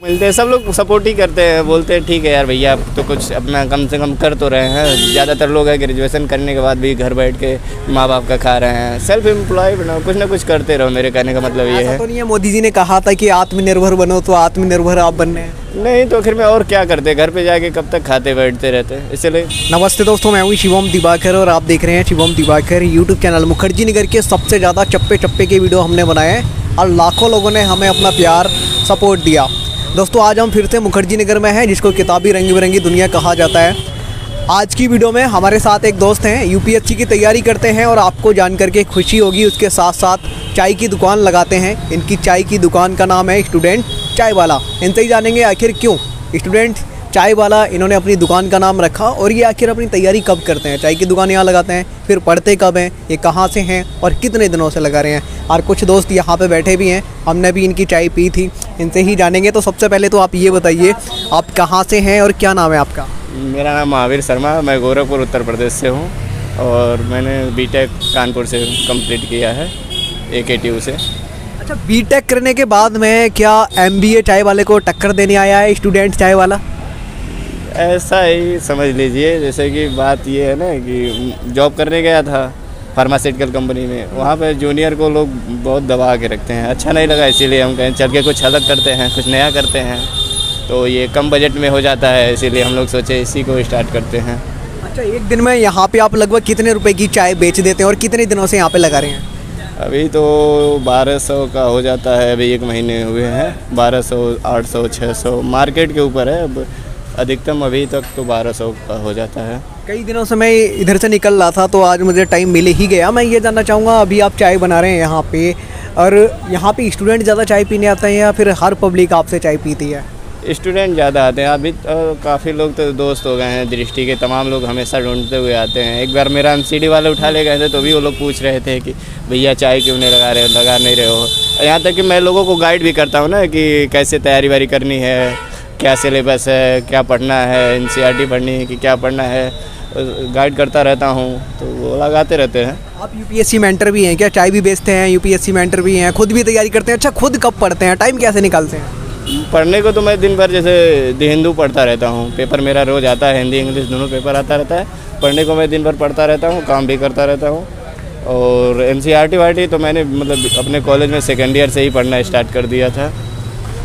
मिलते हैं सब लोग सपोर्ट ही करते हैं बोलते हैं ठीक है यार भैया आप तो कुछ अपना कम से कम कर तो रहे हैं। ज़्यादातर लोग हैं ग्रेजुएशन करने के बाद भी घर बैठ के माँ बाप का खा रहे हैं। सेल्फ एम्प्लॉय बनाओ कुछ ना कुछ करते रहो मेरे कहने का मतलब ये है। तो नहीं है मोदी जी ने कहा था कि आत्मनिर्भर बनो तो आत्मनिर्भर आप बनने नहीं तो आखिर में और क्या करते? घर पे जाके कब तक खाते बैठते रहते हैं? इसलिए नमस्ते दोस्तों मैं हूँ शिवम दिवाकर और आप देख रहे हैं शिवम दिवाकर यूट्यूब चैनल मुखर्जी नगर के सबसे ज़्यादा चप्पे चप्पे के वीडियो हमने बनाए हैं और लाखों लोगों ने हमें अपना प्यार सपोर्ट दिया। दोस्तों, आज हम फिर से मुखर्जी नगर में हैं, जिसको किताबी रंग बिरंगी दुनिया कहा जाता है। आज की वीडियो में हमारे साथ एक दोस्त हैं, यूपीएससी की तैयारी करते हैं और आपको जान के खुशी होगी, उसके साथ साथ चाय की दुकान लगाते हैं। इनकी चाय की दुकान का नाम है स्टूडेंट चाय वाला इनसे ही जानेंगे आखिर क्यों स्टूडेंट चाय वाला इन्होंने अपनी दुकान का नाम रखा और ये आखिर अपनी तैयारी कब करते हैं? चाय की दुकान यहाँ लगाते हैं फिर पढ़ते कब हैं ये कहाँ से हैं और कितने दिनों से लगा रहे हैं? और कुछ दोस्त यहाँ पे बैठे भी हैं हमने भी इनकी चाय पी थी इनसे ही जानेंगे। तो सबसे पहले तो आप ये बताइए आप कहाँ से हैं और क्या नाम है आपका? मेरा नाम महावीर शर्मा मैं गोरखपुर उत्तर प्रदेश से हूँ और मैंने बीटेक कानपुर से कंप्लीट किया है ए के टी यू से। अच्छा बीटेक करने के बाद में क्या एमबीए चाय वाले को टक्कर देने आया है स्टूडेंट चाय वाला? ऐसा ही समझ लीजिए जैसे कि बात ये है ना कि जॉब करने गया था फार्मास्यूटिकल कंपनी में वहाँ पर जूनियर को लोग बहुत दबा के रखते हैं। अच्छा नहीं लगा इसीलिए हम कहें चल के कुछ अलग करते हैं कुछ नया करते हैं। तो ये कम बजट में हो जाता है इसीलिए हम लोग सोचे इसी को स्टार्ट करते हैं। अच्छा एक दिन में यहाँ पे आप लगभग कितने रुपए की चाय बेच देते हैं और कितने दिनों से यहाँ पे लगा रहे हैं? अभी तो बारह सौ का हो जाता है अभी एक महीने हुए हैं। बारह सौ आठ सौ छः सौ मार्केट के ऊपर है। अब अधिकतम अभी तक तो बारह सौ का हो जाता है। कई दिनों से मैं इधर से निकल रहा था तो आज मुझे टाइम मिल ही गया। मैं ये जानना चाहूँगा अभी आप चाय बना रहे हैं यहाँ पे और यहाँ पे स्टूडेंट ज़्यादा चाय पीने आते हैं या फिर हर पब्लिक आपसे चाय पीती है? स्टूडेंट ज़्यादा आते हैं। अभी तो काफ़ी लोग तो दोस्त हो गए हैं दृष्टि के तमाम लोग हमेशा ढूंढते हुए आते हैं। एक बार मेरा एमसीडी वाले उठा ले गए थे तो भी वो लोग पूछ रहे थे कि भैया चाय क्यों नहीं लगा रहे लगा नहीं रहे हो? यहाँ तक कि मैं लोगों को गाइड भी करता हूँ ना कि कैसे तैयारी वारी करनी है। क्या सिलेबस है क्या पढ़ना है एन पढ़नी है कि क्या पढ़ना है गाइड करता रहता हूँ तो वो लगाते रहते हैं। आप यूपीएससी मेंटर भी हैं क्या? चाय भी बेचते हैं यूपीएससी मेंटर भी हैं खुद भी तैयारी करते हैं? अच्छा खुद कब पढ़ते हैं? टाइम कैसे निकालते हैं? पढ़ने को तो मैं दिन भर जैसे द हिंदू पढ़ता रहता हूँ पेपर मेरा रोज़ आता है हिंदी इंग्लिश दोनों पेपर आता रहता है। पढ़ने को मैं दिन भर पढ़ता रहता हूँ काम भी करता रहता हूँ। और N C R T Y T तो मैंने मतलब अपने कॉलेज में सेकेंड ईयर से ही पढ़ना स्टार्ट कर दिया था।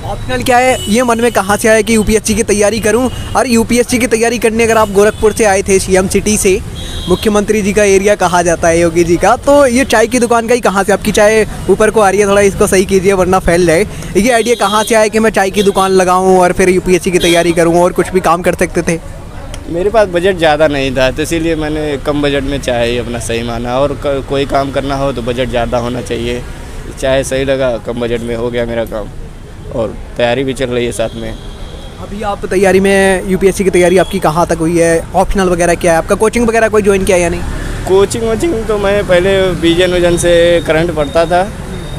ऑप्शनल क्या है? ये मन में कहाँ से आया कि यूपीएससी की तैयारी करूँ? और यूपीएससी की तैयारी करने अगर आप गोरखपुर से आए थे सीएम सिटी से, मुख्यमंत्री जी का एरिया कहा जाता है योगी जी का? तो ये चाय की दुकान का ही कहाँ से आपकी चाय ऊपर को आ रही है? थोड़ा इसको सही कीजिए, वरना फैल जाए। ये आइडिया कहाँ से आया कि मैं चाय की दुकान लगाऊँ और फिर यूपीएससी की तैयारी करूँ और कुछ भी काम कर सकते थे? मेरे पास बजट ज़्यादा नहीं था तो इसीलिए मैंने कम बजट में चाय अपना सही माना। और कोई काम करना हो तो बजट ज़्यादा होना चाहिए। चाय सही लगा, कम बजट में हो गया मेरा काम। और तैयारी भी चल रही है साथ में। अभी आप तैयारी में यूपीएससी की तैयारी आपकी कहाँ तक हुई है? ऑप्शनल वगैरह क्या है? आपका कोचिंग वगैरह कोई ज्वाइन किया या नहीं? कोचिंग वोचिंग तो मैं पहले बीजन विजन से करंट पढ़ता था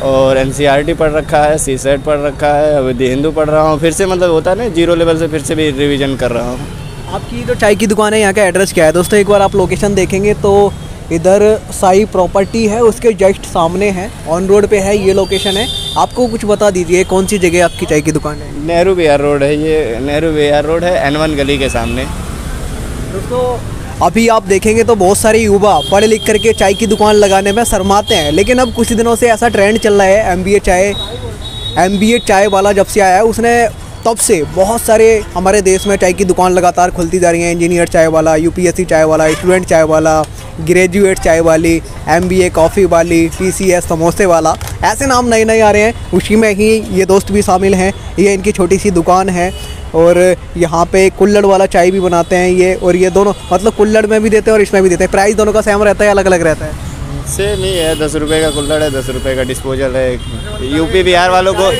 और एन पढ़ रखा है सी सेट पढ़ रखा है अभी दी हिंदू पढ़ रहा हूँ फिर से मतलब होता है ना ज़ीरो लेवल से फिर से भी रिवीजन कर रहा हूँ। आपकी जो तो चाय की दुकान है यहाँ का एड्रेस क्या है? दोस्तों एक बार आप लोकेशन देखेंगे तो इधर साई प्रॉपर्टी है उसके जस्ट सामने है ऑन रोड पे है ये लोकेशन है। आपको कुछ बता दीजिए कौन सी जगह आपकी चाय की दुकान है? नेहरू बिहार रोड है ये नेहरू बिहार रोड है एन वन गली के सामने। दोस्तों अभी आप देखेंगे तो बहुत सारे युवा पढ़े लिख करके चाय की दुकान लगाने में शर्माते हैं लेकिन अब कुछ दिनों से ऐसा ट्रेंड चल रहा है एमबीए चाय एमबीए चाय वाला जब से आया है उसने तब से बहुत सारे हमारे देश में चाय की दुकान लगातार खुलती जा रही हैं। इंजीनियर चाय वाला यूपीएससी चाय वाला स्टूडेंट चाय वाला ग्रेजुएट चाय वाली एमबीए कॉफ़ी वाली पीसीएस समोसे वाला, ऐसे नाम नए नए आ रहे हैं। उसी में ही ये दोस्त भी शामिल हैं। ये इनकी छोटी सी दुकान है और यहाँ पे कुल्लड़ वाला चाय भी बनाते हैं ये और ये दोनों मतलब कुल्लड़ में भी देते हैं और इसमें भी देते हैं। प्राइस दोनों का सेम रहता है अलग अलग रहता है। सेम ही है, दस रुपये का कुल्लड़ है, दस रुपये का डिस्पोजल है। यूपी बिहार वालों को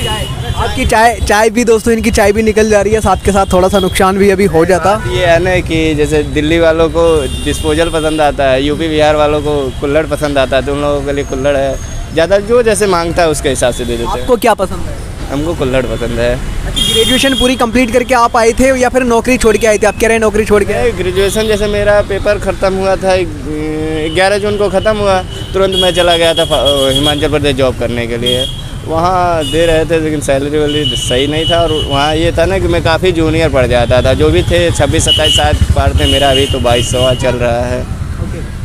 आपकी चाय चाय भी दोस्तों इनकी चाय भी निकल जा रही है साथ के साथ थोड़ा सा नुकसान भी अभी हो जाता। ये है ना कि जैसे दिल्ली वालों को डिस्पोजल पसंद आता है यूपी बिहार वालों को कुल्लड़ पसंद आता है तो उन लोगों के लिए कुल्लड़ है। ज़्यादा जो जैसे माँगता है उसके हिसाब से दे देते हैं। आपको क्या पसंद है? हमको कुल्लड़ पसंद है। ग्रेजुएशन पूरी कंप्लीट करके आप आए थे या फिर नौकरी छोड़ के आए थे? आप कह रहे हैं नौकरी छोड़ के आए ग्रेजुएशन जैसे मेरा पेपर ख़त्म हुआ था ग्यारह जून को ख़त्म हुआ तुरंत मैं चला गया था हिमाचल प्रदेश जॉब करने के लिए। वहाँ दे रहे थे, लेकिन सैलरी वाली सही नहीं था और वहाँ ये था ना कि मैं काफ़ी जूनियर पड़ जाता था। जो भी थे, छब्बीस, सत्ताईस साल पार थे मेरा अभी तो बाईस सौ चल रहा है।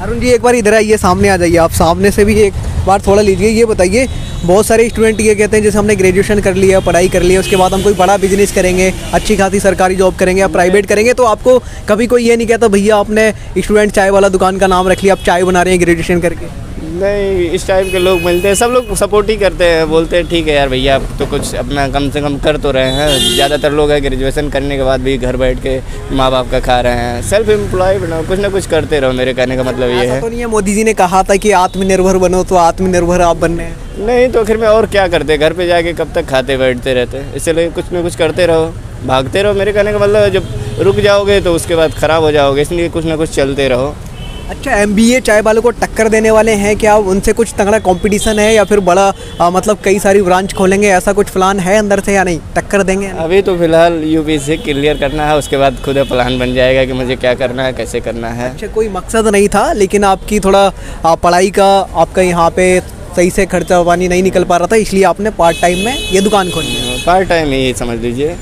अरुण जी, एक बार इधर आइए, सामने आ जाइए। आप सामने से भी एक बार थोड़ा लीजिए। ये बताइए, बहुत सारे स्टूडेंट ये कहते हैं, जैसे हमने ग्रेजुएशन कर लिया, पढ़ाई कर लिया उसके बाद हम कोई बड़ा बिज़नेस करेंगे, अच्छी खासी सरकारी जॉब करेंगे या प्राइवेट करेंगे तो आपको कभी कोई ये नहीं कहता, भैया, आपने स्टूडेंट चाय वाला दुकान का नाम रख लिया, आप चाय बना रहे हैं ग्रेजुएशन करके नहीं इस टाइप के लोग मिलते हैं सब लोग सपोर्ट ही करते हैं बोलते हैं ठीक है यार भैया आप तो कुछ अपना कम से कम कर तो रहे हैं। ज़्यादातर लोग हैं ग्रेजुएशन करने के बाद भी घर बैठ के माँ बाप का खा रहे हैं। सेल्फ एम्प्लॉय बनाओ कुछ ना कुछ करते रहो मेरे कहने का मतलब ये है। तो नहीं है मोदी जी ने कहा था कि आत्मनिर्भर बनो तो आत्मनिर्भर आप बनने हैं। नहीं तो आखिर में और क्या करते? घर पर जाके कब तक खाते बैठते रहते इसलिए कुछ ना कुछ करते रहो भागते रहो मेरे कहने का मतलब जब रुक जाओगे तो उसके बाद ख़राब हो जाओगे इसलिए कुछ ना कुछ चलते रहो। अच्छा एम बी ए चाय वालों को टक्कर देने वाले हैं क्या? उनसे कुछ तगड़ा कंपटीशन है या फिर बड़ा आ, मतलब कई सारी ब्रांच खोलेंगे? ऐसा कुछ प्लान है अंदर से या नहीं? टक्कर देंगे? अभी तो फ़िलहाल यूपी से क्लियर करना है उसके बाद खुद प्लान बन जाएगा कि मुझे क्या करना है कैसे करना है। अच्छा कोई मकसद नहीं था लेकिन आपकी थोड़ा पढ़ाई का आपका यहाँ पे सही से खर्चा पानी नहीं निकल पा रहा था इसलिए आपने पार्ट टाइम में ये दुकान खोली। पार्ट टाइम ही समझ लीजिए।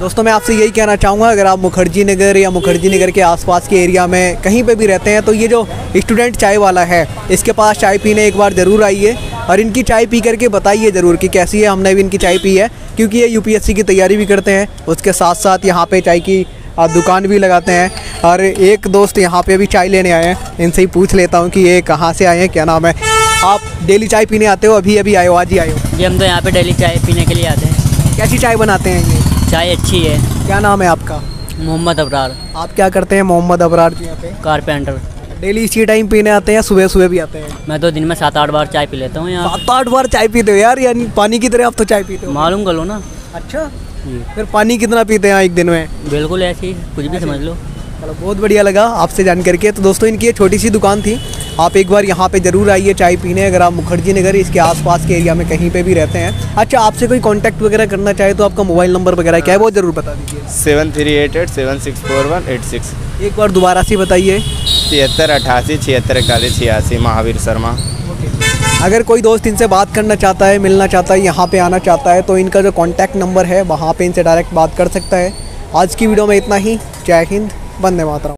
दोस्तों मैं आपसे यही कहना चाहूँगा अगर आप मुखर्जी नगर या मुखर्जी नगर के आसपास के एरिया में कहीं पे भी रहते हैं तो ये जो स्टूडेंट चाय वाला है इसके पास चाय पीने एक बार ज़रूर आइए और इनकी चाय पी करके बताइए ज़रूर कि कैसी है हमने भी इनकी चाय पी है क्योंकि ये यूपीएससी की तैयारी भी करते हैं उसके साथ साथ यहाँ पर चाय की दुकान भी लगाते हैं और एक दोस्त यहाँ पे भी चाय लेने आए हैं इनसे ही पूछ लेता हूँ कि ये कहाँ से आए हैं क्या नाम है। आप डेली चाय पीने आते हो अभी अभी आए हो आज ही आए हो जी हम तो यहाँ पे डेली चाय पीने के लिए आते हैं। कैसी चाय बनाते हैं ये? चाय अच्छी है। क्या नाम है आपका? मोहम्मद अबरार। आप क्या करते हैं मोहम्मद अबरार जी यहाँ पे? कारपेंटर। डेली इसी टाइम पीने आते हैं या सुबह सुबह भी आते हैं? मैं तो दिन में सात आठ बार चाय पी लेता हूँ यहाँ। सात आठ बार चाय पीते हो यार यानी पानी की तरह आप तो चाय पीते हो। मालूम कर लो ना। अच्छा। फिर पानी कितना पीते हैं एक दिन में? बिल्कुल ऐसे ही कुछ भी समझ लो। चलो बहुत बढ़िया लगा आपसे जान करके। तो दोस्तों इनकी ये छोटी सी दुकान थी आप एक बार यहाँ पे ज़रूर आइए चाय पीने अगर आप मुखर्जी नगर इसके आसपास के एरिया में कहीं पे भी रहते हैं। अच्छा आपसे कोई कांटेक्ट वगैरह करना चाहे तो आपका मोबाइल नंबर वगैरह क्या है वो ज़रूर बता दीजिए। Seven three eight eight seven six four one eight six एक बार दोबारा से बताइए। तिहत्तर अठासी छिहत्तर इकतालीस छियासी महावीर शर्मा। अगर कोई दोस्त इनसे बात करना चाहता है मिलना चाहता है यहाँ पे आना चाहता है तो इनका जो कॉन्टैक्ट नंबर है वहाँ पे इनसे डायरेक्ट बात कर सकता है। आज की वीडियो में इतना ही। जय हिंद वंदे मातरम।